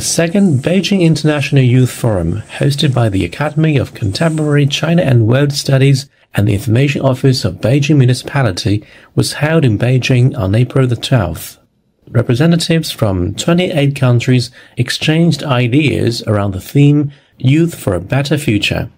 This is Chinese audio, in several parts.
The second Beijing International Youth Forum, hosted by the Academy of Contemporary China and World Studies and the Information Office of Beijing Municipality, was held in Beijing on April the 12th. Representatives from 28 countries exchanged ideas around the theme Youth for a Better Future.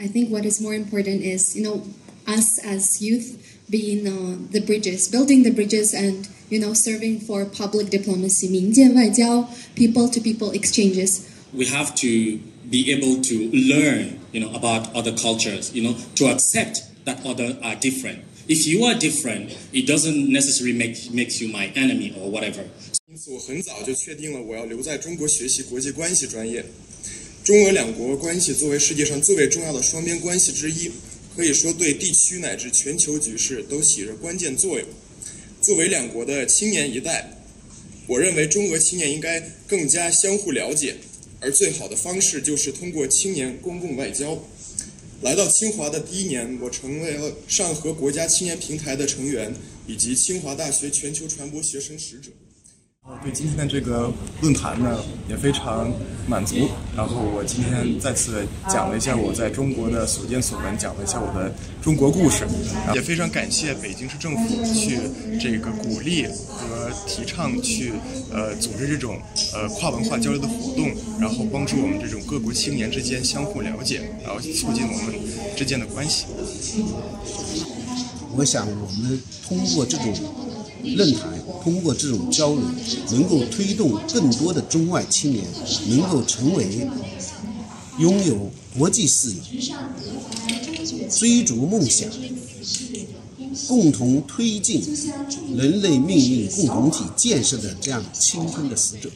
I think what is more important is, you know, us as youth being uh, the bridges, building the bridges and, you know, serving for public diplomacy, 民间外交, people to people exchanges. We have to be able to learn, you know, about other cultures, you know, to accept that other are different. If you are different, it doesn't necessarily make makes you my enemy or whatever. 因此，我很早就确定了我要留在中国学习国际关系专业。中俄两国关系作为世界上最为重要的双边关系之一，可以说对地区乃至全球局势都起着关键作用。 作为两国的青年一代，我认为中俄青年应该更加相互了解，而最好的方式就是通过青年公共外交。来到清华的第一年，我成为了上合国家青年平台的成员，以及清华大学全球传播学生使者。对今天的这个论坛呢，也非常满足。然后我今天再次讲了一下我在中国的所见所闻，讲了一下我的中国故事。也非常感谢北京市政府去这个鼓励和提倡去呃组织这种呃跨文化交流的活动，然后帮助我们这种各国青年之间相互了解，然后促进我们之间的关系。我想我们通过这种。论坛通过这种交流，能够推动更多的中外青年能够成为拥有国际视野、追逐梦想、共同推进人类命运共同体建设的这样青春的使者。